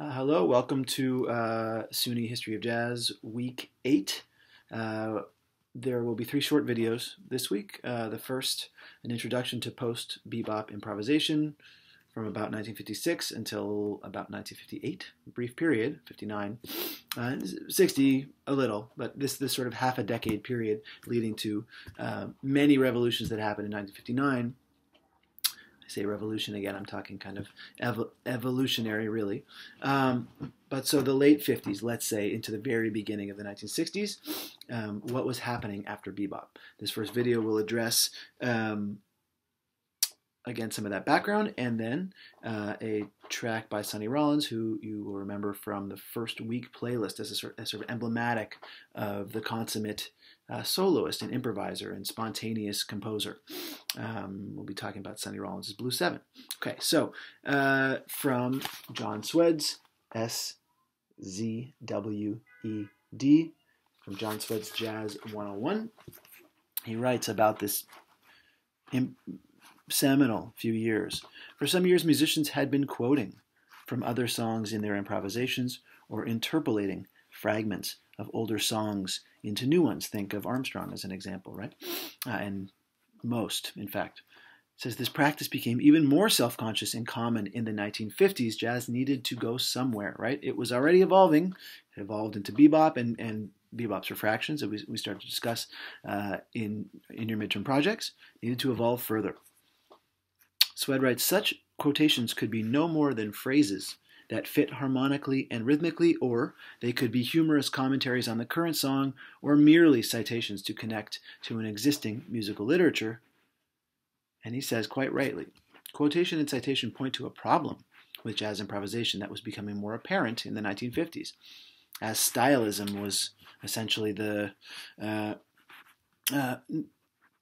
Uh, hello, welcome to uh, SUNY History of Jazz Week 8. Uh, there will be three short videos this week. Uh, the first, an introduction to post bebop improvisation from about 1956 until about 1958, brief period, 59, uh, 60, a little, but this this sort of half a decade period leading to uh, many revolutions that happened in 1959 say revolution again, I'm talking kind of ev- evolutionary, really. Um, but so the late 50s, let's say, into the very beginning of the 1960s, um, what was happening after bebop? This first video will address. Um, again, some of that background, and then uh, a track by Sonny Rollins, who you will remember from the first week playlist as a sort, as sort of emblematic of the consummate uh, soloist and improviser and spontaneous composer. Um, we'll be talking about Sonny Rollins' Blue Seven. Okay, so uh, from John Szwed's, S Z W E D, from John Szwed's Jazz 101. He writes about this seminal few years. For some years, musicians had been quoting from other songs in their improvisations or interpolating fragments of older songs into new ones. Think of Armstrong as an example, right? Uh, and most, in fact. Says this practice became even more self-conscious and common in the 1950s. Jazz needed to go somewhere, right? It was already evolving. It evolved into bebop and, and bebop's refractions that we, we started to discuss uh, in, in your midterm projects. Needed to evolve further. Szwed writes, such quotations could be no more than phrases that fit harmonically and rhythmically, or they could be humorous commentaries on the current song, or merely citations to connect to an existing musical literature. And he says quite rightly quotation and citation point to a problem with jazz improvisation that was becoming more apparent in the 1950s, as stylism was essentially the uh, uh,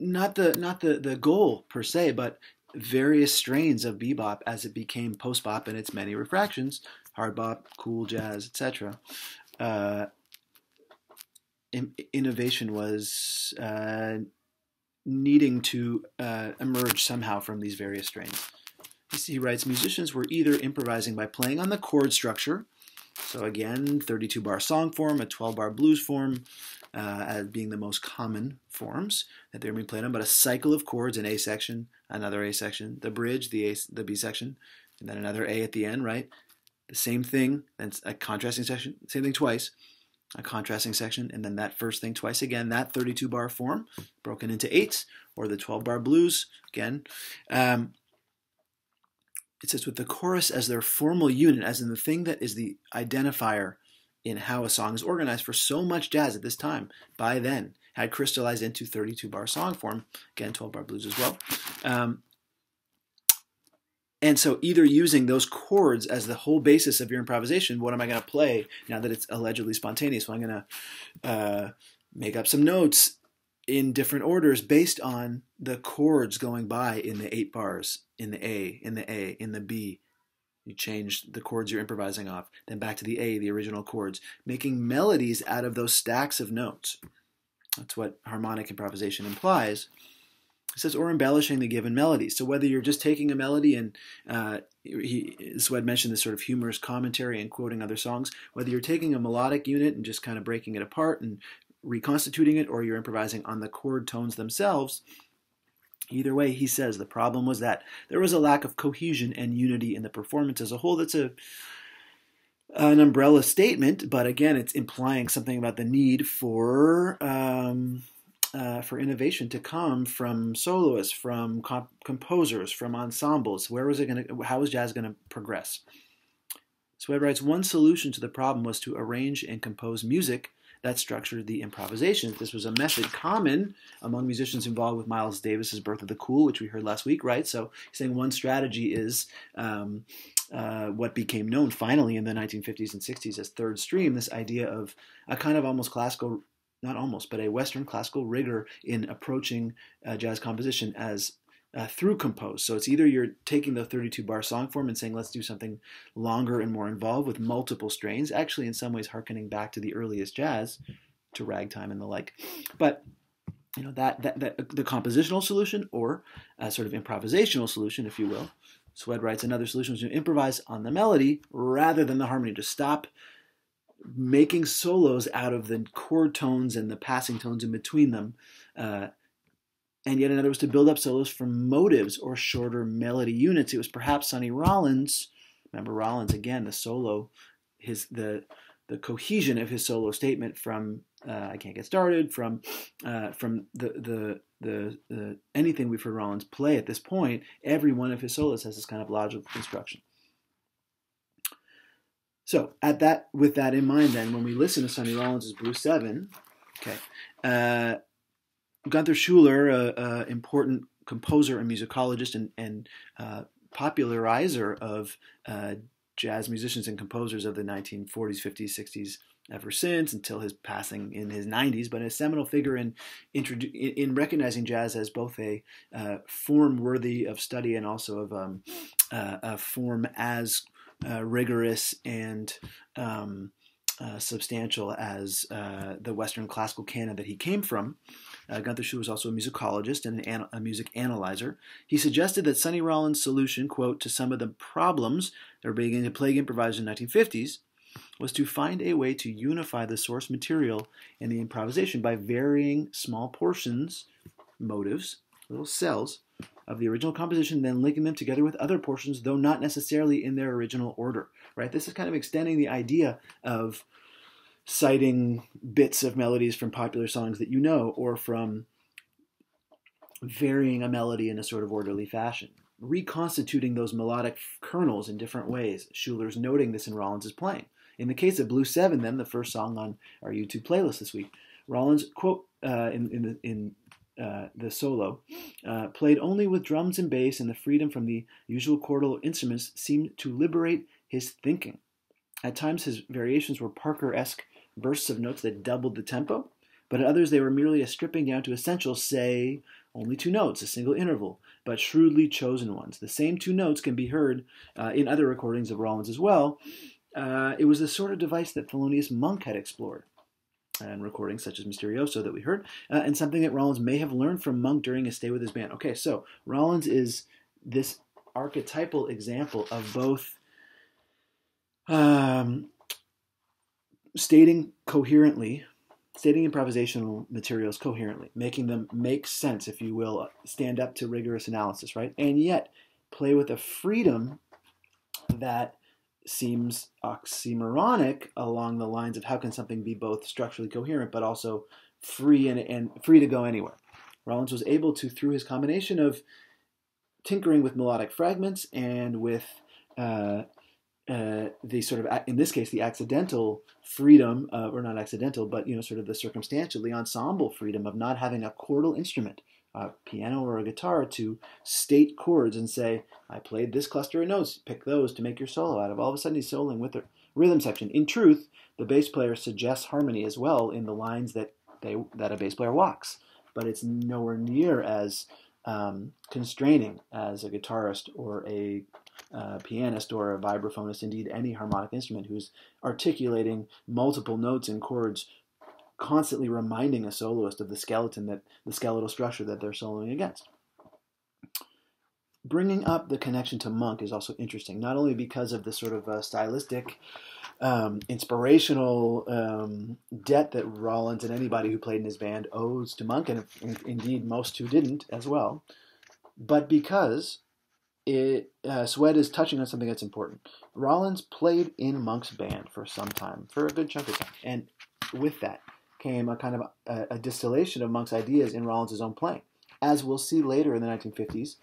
not the not the, the goal per se, but various strains of bebop as it became post bop in its many refractions, hard bop, cool jazz, etc. Uh, in, innovation was uh, needing to uh, emerge somehow from these various strains. He writes musicians were either improvising by playing on the chord structure, so again, 32 bar song form, a 12 bar blues form, uh, as being the most common forms that they're being played on, but a cycle of chords, an A section, another A section, the bridge, the A, the B section, and then another A at the end, right? The same thing, then a contrasting section, same thing twice, a contrasting section, and then that first thing twice again, that 32 bar form broken into eights, or the 12 bar blues, again. Um, it says with the chorus as their formal unit, as in the thing that is the identifier in how a song is organized for so much jazz at this time, by then, had crystallized into 32 bar song form, again, 12 bar blues as well. Um, and so, either using those chords as the whole basis of your improvisation, what am I going to play now that it's allegedly spontaneous? Well, I'm going to uh, make up some notes in different orders based on the chords going by in the eight bars, in the A, in the A, in the B, you change the chords you're improvising off, then back to the A, the original chords, making melodies out of those stacks of notes. That's what harmonic improvisation implies. It says, or embellishing the given melody. So whether you're just taking a melody and uh, he, Szwed mentioned this sort of humorous commentary and quoting other songs, whether you're taking a melodic unit and just kind of breaking it apart and reconstituting it, or you're improvising on the chord tones themselves, Either way, he says the problem was that there was a lack of cohesion and unity in the performance as a whole. That's a an umbrella statement, but again, it's implying something about the need for um, uh, for innovation to come from soloists, from comp- composers, from ensembles. Where was it going to? How was jazz going to progress? So Szwed writes one solution to the problem was to arrange and compose music that structured the improvisations. This was a method common among musicians involved with Miles Davis's Birth of the Cool, which we heard last week, right? So he's saying one strategy is um, uh, what became known finally in the 1950s and 60s as third stream, this idea of a kind of almost classical not almost, but a Western classical rigor in approaching uh, jazz composition as uh, through compose. So it's either you're taking the 32 bar song form and saying, let's do something longer and more involved with multiple strains, actually, in some ways, harkening back to the earliest jazz, to ragtime and the like. But you know that, that, that the compositional solution or a sort of improvisational solution, if you will, Szwed writes another solution was to improvise on the melody rather than the harmony, to stop making solos out of the chord tones and the passing tones in between them. Uh, and yet another was to build up solos from motives or shorter melody units. It was perhaps Sonny Rollins, remember Rollins again, the solo, his the the cohesion of his solo statement from uh, I can't get started from uh, from the, the the the anything we've heard Rollins play at this point. Every one of his solos has this kind of logical construction. So at that, with that in mind, then when we listen to Sonny Rollins' Blue Seven, okay, uh, Gunther Schuller, an important composer and musicologist and, and uh, popularizer of uh, jazz musicians and composers of the 1940s, 50s, 60s, ever since until his passing in his 90s, but a seminal figure in in recognizing jazz as both a uh, form worthy of study and also of um, uh, a form as uh, rigorous and um, uh, substantial as uh, the Western classical canon that he came from. Uh, Gunther Schuller was also a musicologist and an, a music analyzer. He suggested that Sonny Rollins' solution, quote, to some of the problems that were beginning to plague improvisers in the 1950s was to find a way to unify the source material and the improvisation by varying small portions, motives, little cells, of the original composition, then linking them together with other portions, though not necessarily in their original order. Right? This is kind of extending the idea of citing bits of melodies from popular songs that you know, or from varying a melody in a sort of orderly fashion, reconstituting those melodic kernels in different ways. Schuller's noting this in Rollins' playing. In the case of Blue 7, then, the first song on our YouTube playlist this week, Rollins, quote, uh, in, in, the, in uh, the solo, uh, played only with drums and bass, and the freedom from the usual chordal instruments seemed to liberate his thinking. At times, his variations were Parker esque bursts of notes that doubled the tempo, but at others they were merely a stripping down to essentials, say, only two notes, a single interval, but shrewdly chosen ones. The same two notes can be heard uh, in other recordings of Rollins as well. Uh, it was the sort of device that Thelonious Monk had explored and recordings such as Misterioso that we heard, uh, and something that Rollins may have learned from Monk during his stay with his band. Okay, so Rollins is this archetypal example of both um, stating coherently, stating improvisational materials coherently, making them make sense, if you will, stand up to rigorous analysis, right? And yet play with a freedom that seems oxymoronic along the lines of how can something be both structurally coherent but also free and, and free to go anywhere. Rollins was able to, through his combination of tinkering with melodic fragments and with uh, uh, the sort of in this case the accidental freedom uh, or not accidental but you know sort of the circumstantial the ensemble freedom of not having a chordal instrument a piano or a guitar to state chords and say i played this cluster of notes pick those to make your solo out of. All of a sudden he's soloing with the rhythm section. In truth the bass player suggests harmony as well in the lines that they that a bass player walks but it's nowhere near as um, constraining as a guitarist or a uh, pianist or a vibraphonist, indeed any harmonic instrument, who's articulating multiple notes and chords, constantly reminding a soloist of the skeleton that the skeletal structure that they're soloing against. Bringing up the connection to Monk is also interesting, not only because of the sort of uh, stylistic, um, inspirational um, debt that Rollins and anybody who played in his band owes to Monk, and indeed most who didn't as well, but because it, uh, Szwed is touching on something that's important. Rollins played in Monk's band for some time, for a good chunk of time, and with that came a kind of a, a distillation of Monk's ideas in Rollins' own playing, as we'll see later in the 1950s.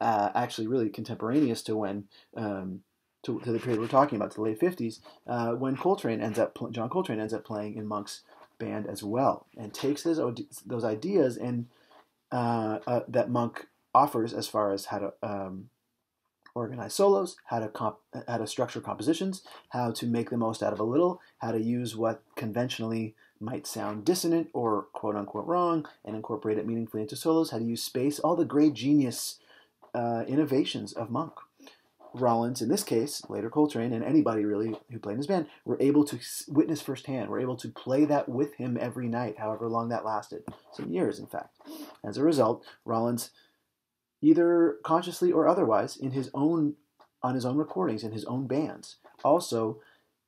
Uh, actually, really contemporaneous to when um, to, to, the period we're talking about, to the late 50s, uh, when Coltrane ends up John Coltrane ends up playing in Monk's band as well, and takes those those ideas and uh, uh, that Monk offers as far as how to um, organize solos, how to comp- how to structure compositions, how to make the most out of a little, how to use what conventionally might sound dissonant or quote unquote wrong and incorporate it meaningfully into solos, how to use space, all the great genius uh, innovations of Monk. Rollins, in this case, later Coltrane, and anybody really who played in his band, were able to witness firsthand, were able to play that with him every night, however long that lasted. Some years, in fact. As a result, Rollins either consciously or otherwise, in his own on his own recordings in his own bands. Also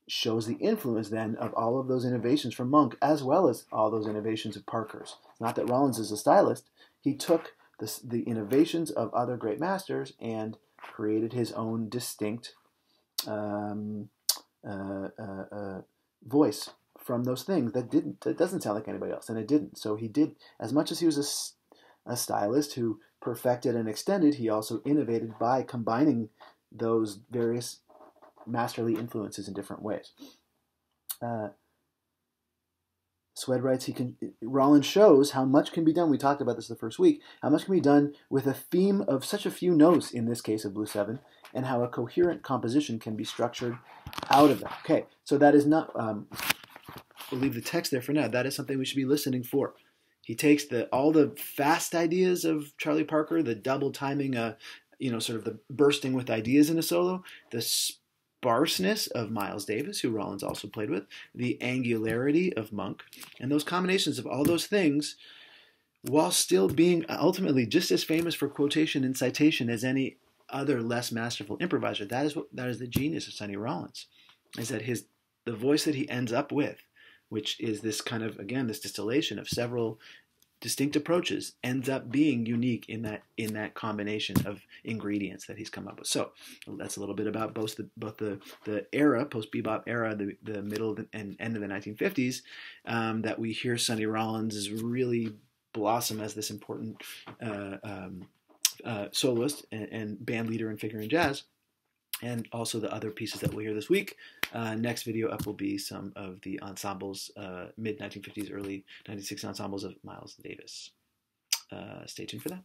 shows the influence then of all of those innovations from Monk as well as all those innovations of Parker's. Not that Rollins is a stylist, he took the, the innovations of other great masters and created his own distinct um, uh, uh, uh, voice from those things that didn't that doesn't sound like anybody else and it didn't so he did as much as he was a, a stylist who perfected and extended he also innovated by combining those various masterly influences in different ways. Uh, Szwed writes he can. Rollins shows how much can be done. We talked about this the first week. How much can be done with a theme of such a few notes in this case of Blue Seven, and how a coherent composition can be structured out of that. Okay, so that is not. Um, we'll leave the text there for now. That is something we should be listening for. He takes the all the fast ideas of Charlie Parker, the double timing, uh, you know, sort of the bursting with ideas in a solo, the sparseness of Miles Davis, who Rollins also played with, the angularity of Monk, and those combinations of all those things, while still being ultimately just as famous for quotation and citation as any other less masterful improviser. That is what that is the genius of Sonny Rollins, is that his the voice that he ends up with, which is this kind of again this distillation of several distinct approaches ends up being unique in that in that combination of ingredients that he's come up with. So that's a little bit about both the both the the era post bebop era, the the middle and end of the 1950s, um, that we hear Sonny Rollins is really blossom as this important uh, um, uh, soloist and, and band leader and figure in jazz and also the other pieces that we'll hear this week. Uh, next video up will be some of the ensembles, uh, mid 1950s, early 1960s ensembles of Miles Davis. Uh, stay tuned for that.